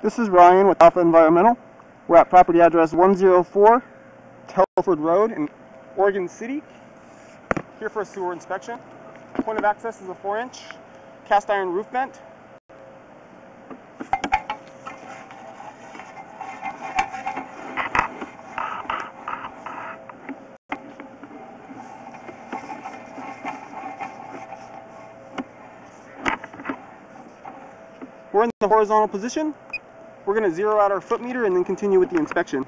This is Ryan with Alpha Environmental. We're at property address 104 Telford Road in Oregon City. Here for a sewer inspection. Point of access is a 4 inch cast iron roof vent. We're in the horizontal position. We're going to zero out our foot meter and then continue with the inspection.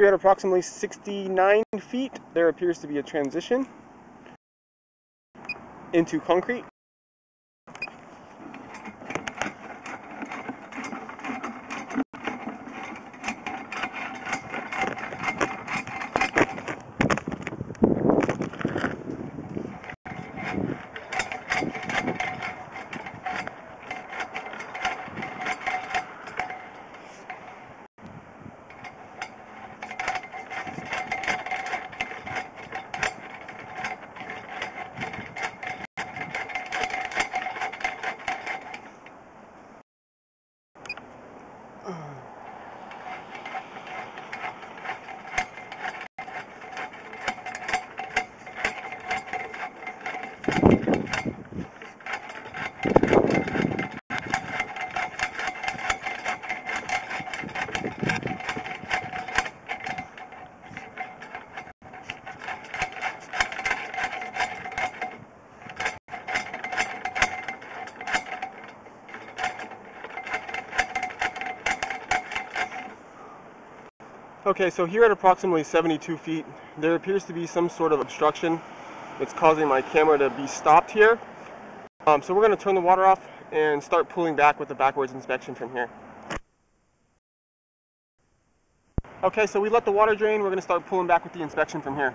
Here at approximately 69 feet, there appears to be a transition into concrete. Okay, so here at approximately 72 feet, there appears to be some sort of obstruction that's causing my camera to be stopped here. Um, so we're going to turn the water off and start pulling back with the backwards inspection from here. Okay, so we let the water drain. We're going to start pulling back with the inspection from here.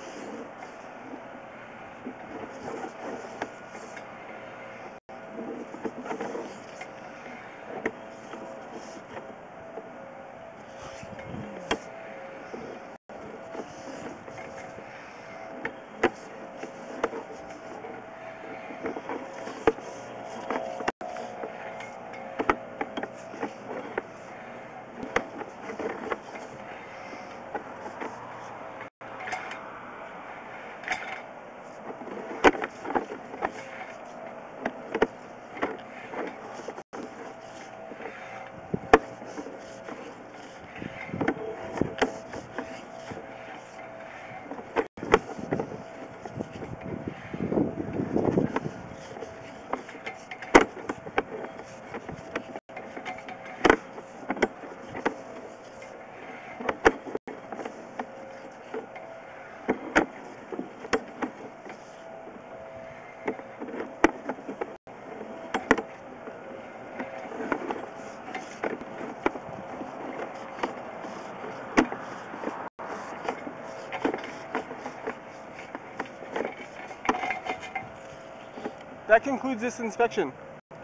That concludes this inspection.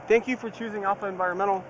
Thank you for choosing Alpha Environmental